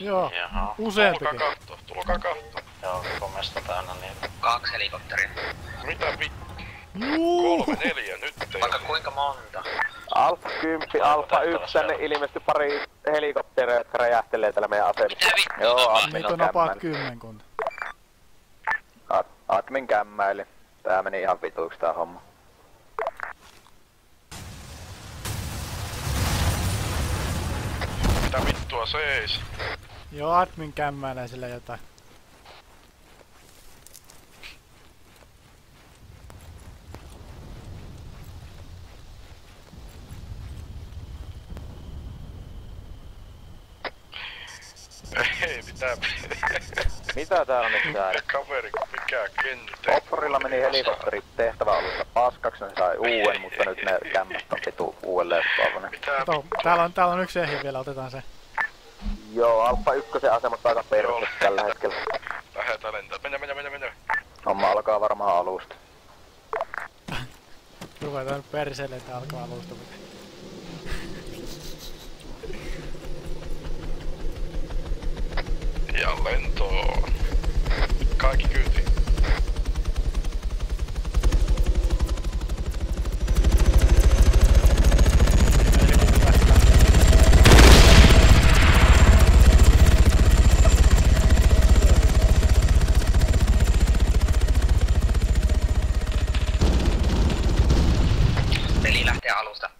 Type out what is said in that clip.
Joo, Jaha. useampikin. Tulkaa katto, tulkaa katto. Joo, komesta täynnä niin. Kaksi helikopteria. Mitä vittu? Juu. Kolme, neljä, nyt ei Vaikka kuinka monta. Alfa 10, Alfa 1, tänne ilmestyi pari helikopteria, jotka räjähtelee täällä meidän asemissa. Joo, admin Niitä on on kämmäili. kymmenkunta. Ad- Admin kämmäili. Tää meni ihan vituiksi tää homma. Vittua seis? Joo, admin kämmäilee sille jotain. Ei mitään. Mitä tää on nyt tää? Kaveri, mikä kenttä. Opporilla meni helikopteri tehtäväalusta paskaksi, ne sai uuden, mutta nyt ne kämmästä on vitu uudelleen. Mitä täällä on, täällä on yksi ehjä vielä, otetaan se. Joo, Alfa 1 asemat aika perus tällä hetkellä. Lähetään lentää. Mennä, mennä, mennä, mennä. Homma alkaa varmaan alusta. Ruvetaan nyt perseelle, että alkaa alusta. Ja lentoon. Kaikki kyyti. Peli lähtee alusta.